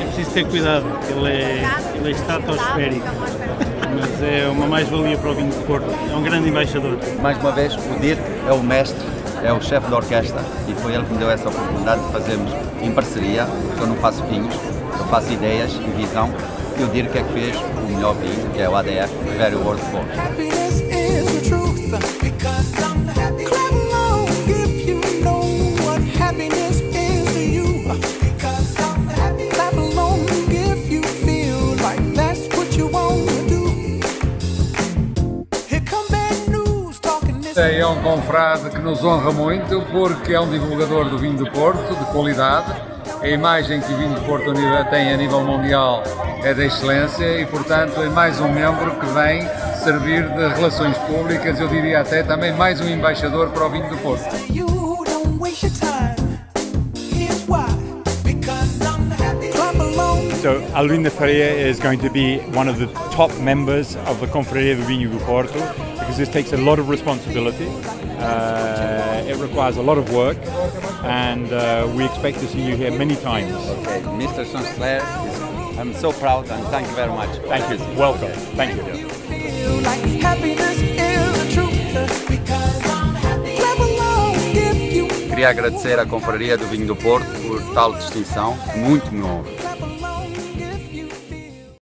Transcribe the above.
É preciso ter cuidado, ele é, ele é estratosférico. Mas é uma mais-valia para o vinho de Porto. É um grande embaixador. Mais uma vez, o Dirk é o mestre, é o chefe da orquestra e foi ele que me deu essa oportunidade de fazermos em parceria, porque eu não faço vinhos, eu faço ideias e visão, e o Dirk é que fez o melhor vinho, que é o ADF Very World this. É um confrade que nos honra muito porque é um divulgador do vinho do Porto, de qualidade. A imagem que o vinho do Porto tem a nível mundial é da excelência e, portanto, é mais um membro que vem servir de relações públicas, eu diria até também mais um embaixador para o vinho do Porto. So Alvin Faria is going to be one of the top members of the Confraria do Vinho do Porto because this takes a lot of responsibility. Uh, it requires a lot of work and uh, we expect to see you here many times. Okay, Mr. Chancellor, I'm so proud and thank you very much. Thank you. Welcome. Thank you. feel like happiness is the truth. Because I'm happy. Clap along if you Queria agradecer à Confraria do Vinho do Porto por tal distinção, muito me honra.